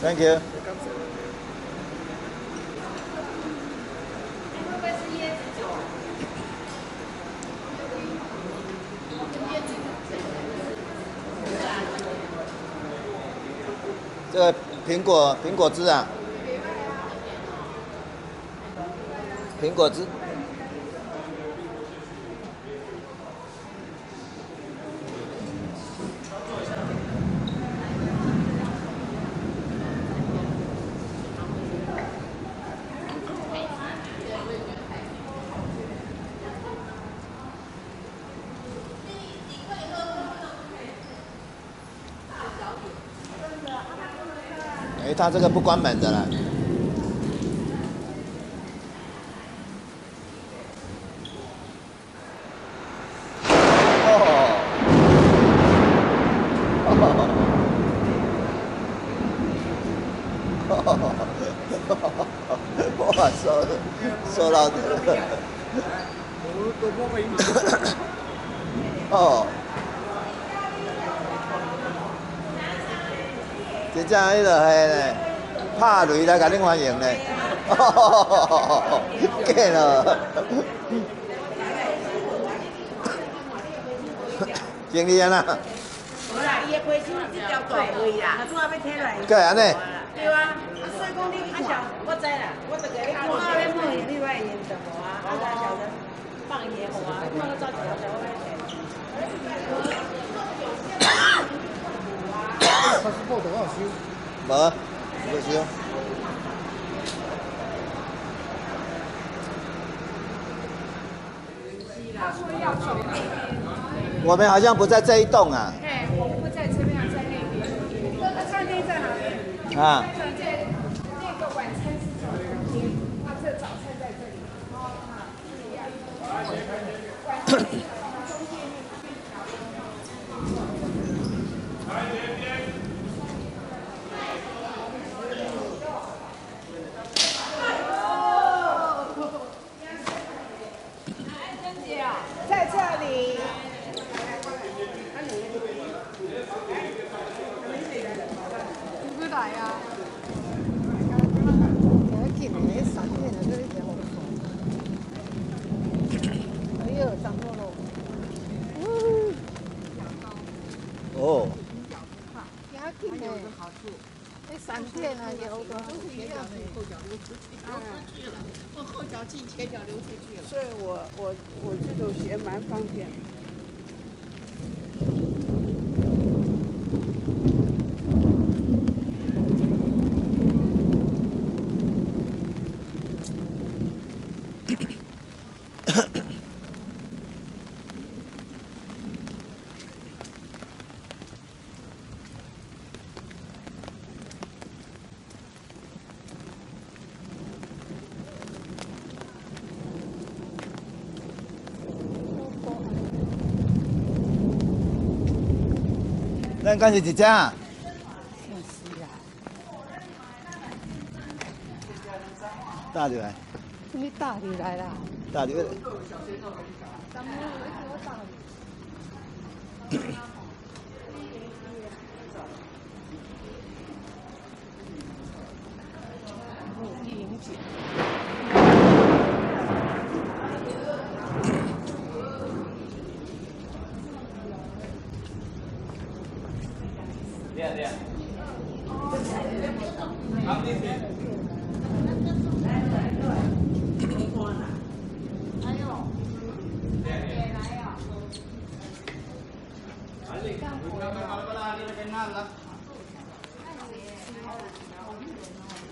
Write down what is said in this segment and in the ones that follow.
Thank you。这个苹果苹果汁啊，苹果汁。他这个不关门的啦。哇，收收到的。哦。真正迄个嘿咧，拍雷来甲恁欢迎咧，假咯。经理安那？无啦，伊的皮箱只条大位啦，他主要要摕来。个安尼？对啊，啊所以讲你啊小，我知啦，我就给你看。我那边放另外烟什么啊？啊小的放烟火啊，放个照几条小我来他是报多少收？无，不收。我们好像不在这一栋啊。哎，我们不在这边，在那边。那餐厅在哪里？啊。那个晚餐是在旁边，啊，这早餐在这里。哦，哈，不一样。晚餐中间在这里。不来呀。哎呦，长多了。哦。要紧的。那都。后脚流出去，流出去了，我后脚进，前脚流出去了。所以我我我这种鞋蛮方便。咱敢是一只啊？大的来，你大的来啦。大的。练 Yeah, yeah. Up this way.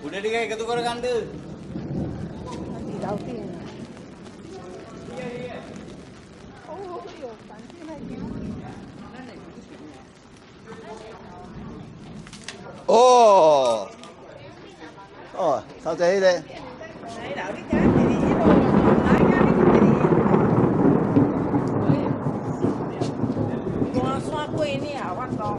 උඩ ටික එකතු කරගන්න. ඉතින් 哦，头仔迄个。大山过岭，我讲。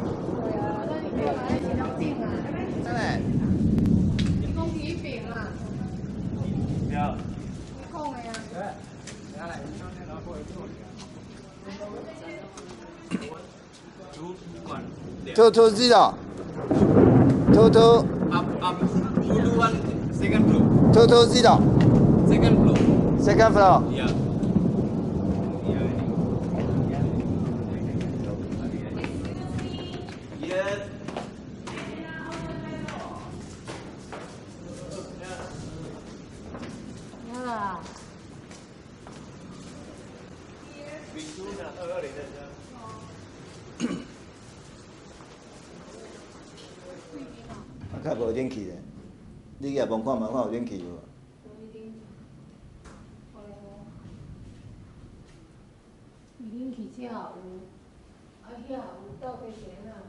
对啊，那 one second floor. Two two zero. Second floor. Second floor. Yeah. Yeah. Yeah. Acabou, tem que ir. 你也望看门看有冷气无？啊遐有倒回钱啊。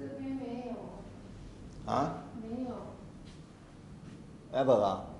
这边没有，啊？没有。还无啊？